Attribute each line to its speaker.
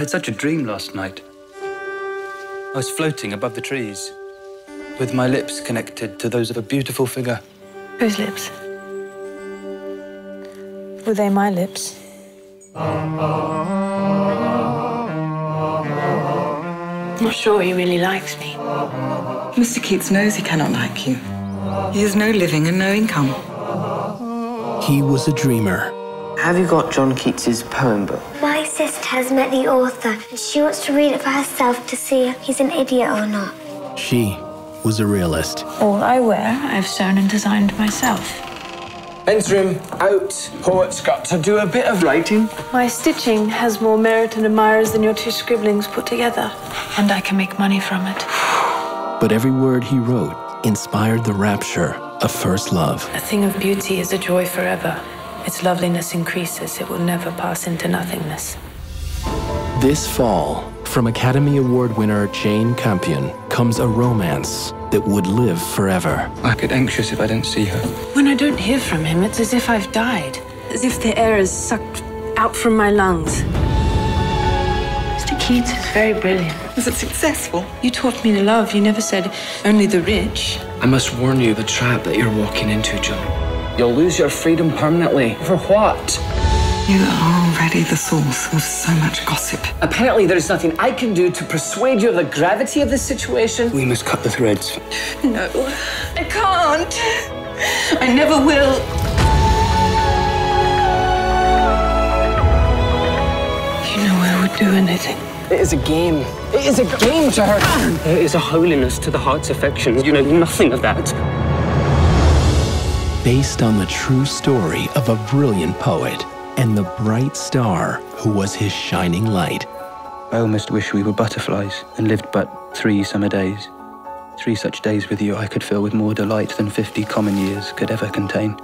Speaker 1: had such a dream last night. I was floating above the trees, with my lips connected to those of a beautiful figure.
Speaker 2: Whose lips? Were they my lips? I'm not sure he really likes me.
Speaker 3: Mr. Keats knows he cannot like you. He has no living and no income.
Speaker 4: He was a dreamer.
Speaker 5: Have you got John Keats's poem book?
Speaker 6: My sister has met the author, and she wants to read it for herself to see if he's an idiot or not.
Speaker 4: She was a realist.
Speaker 2: All I wear, I've sewn and designed myself.
Speaker 5: Men's room out. Poet's got to do a bit of writing.
Speaker 2: My stitching has more merit and admirers than your two scribblings put together, and I can make money from it.
Speaker 4: But every word he wrote inspired the rapture of first love.
Speaker 2: A thing of beauty is a joy forever. Its loveliness increases, it will never pass into nothingness.
Speaker 4: This fall, from Academy Award winner Jane Campion, comes a romance that would live forever.
Speaker 1: I get anxious if I don't see her.
Speaker 2: When I don't hear from him, it's as if I've died, as if the air is sucked out from my lungs. Mr. Keats is very brilliant.
Speaker 3: Was it successful?
Speaker 2: You taught me to love. You never said only the rich.
Speaker 5: I must warn you of the trap that you're walking into, John. You'll lose your freedom permanently. For what?
Speaker 3: You are already the source of so much gossip.
Speaker 5: Apparently, there is nothing I can do to persuade you of the gravity of the situation.
Speaker 1: We must cut the threads.
Speaker 3: No, I can't. I never will.
Speaker 2: You know I would do anything.
Speaker 5: It is a game. It is a game to her. Ah! There is a holiness to the heart's affections. You know nothing of that.
Speaker 4: Based on the true story of a brilliant poet and the bright star who was his shining light.
Speaker 1: I almost wish we were butterflies and lived but three summer days. Three such days with you I could fill with more delight than fifty common years could ever contain.